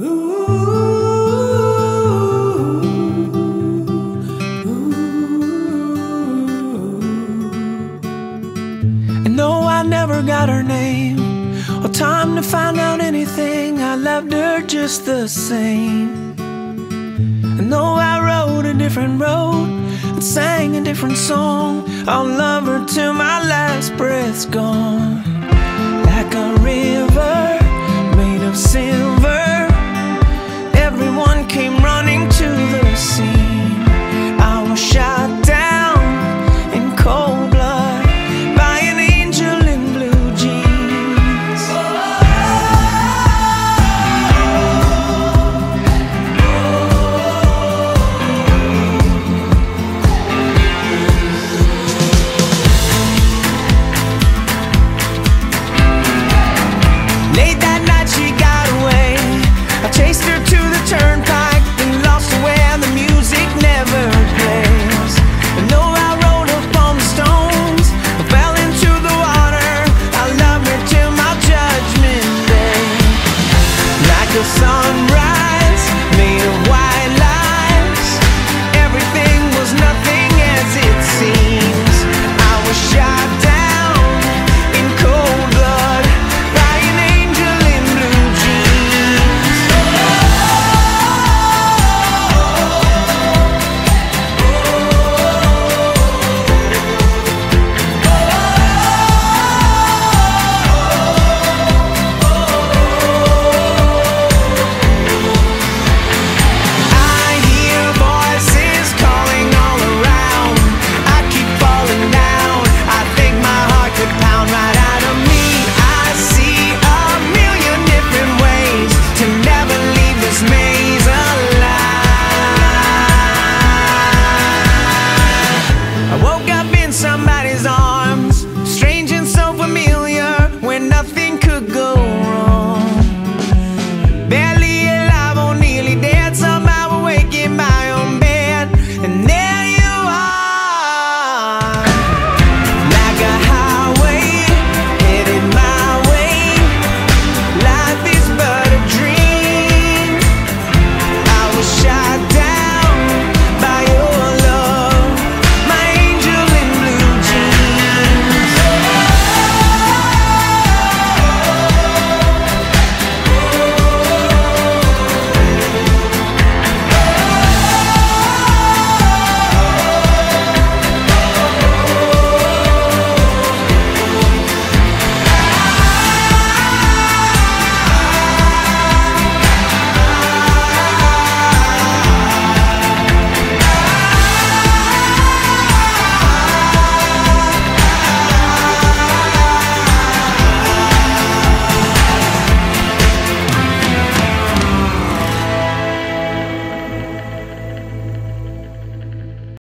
And no, I never got her name or time to find out anything. I loved her just the same. And though I rode a different road and sang a different song, I'll love her till my last breath's gone. The sunrise. Meanwhile.